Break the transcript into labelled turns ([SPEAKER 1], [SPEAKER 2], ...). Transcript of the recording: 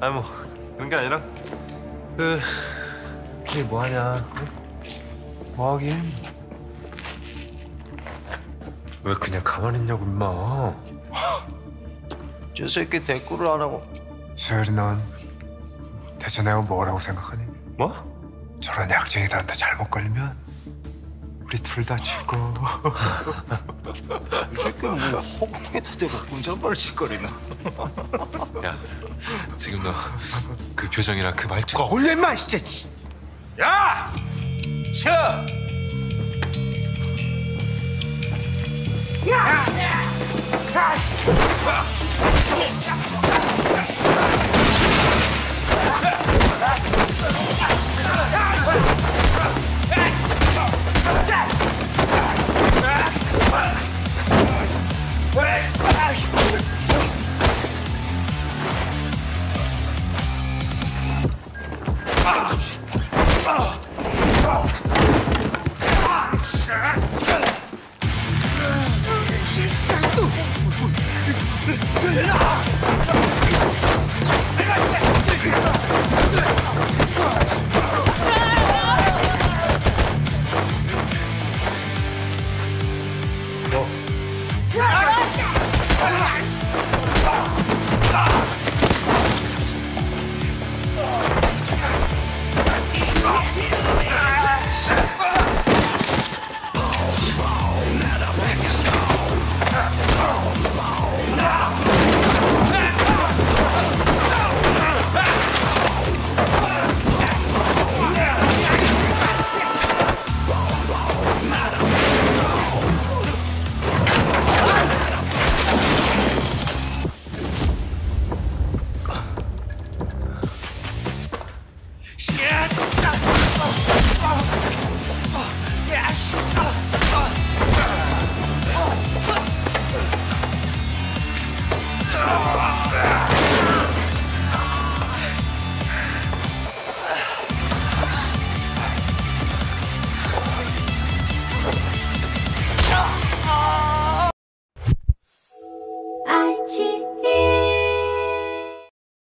[SPEAKER 1] 아니 뭐 그런 게 아니라 그 그게 뭐 하냐?
[SPEAKER 2] 뭐 하긴
[SPEAKER 1] 왜 그냥 가만히 있냐고 임마.
[SPEAKER 3] 저 새끼 대꾸를 안 하고
[SPEAKER 2] 수열이 넌 대체 내가 뭐라고 생각하니?
[SPEAKER 1] 뭐?
[SPEAKER 2] 저런 약쟁이들한테 잘못 걸리면 우리 둘 다 죽어
[SPEAKER 3] 이 새끼 뭐 허공에다 대고 군잠바를 짓거리나
[SPEAKER 1] 야 지금 너 그 표정이랑 그 말투가
[SPEAKER 3] 올려 임마 진짜 야! 쳐! 人呢啊！没问题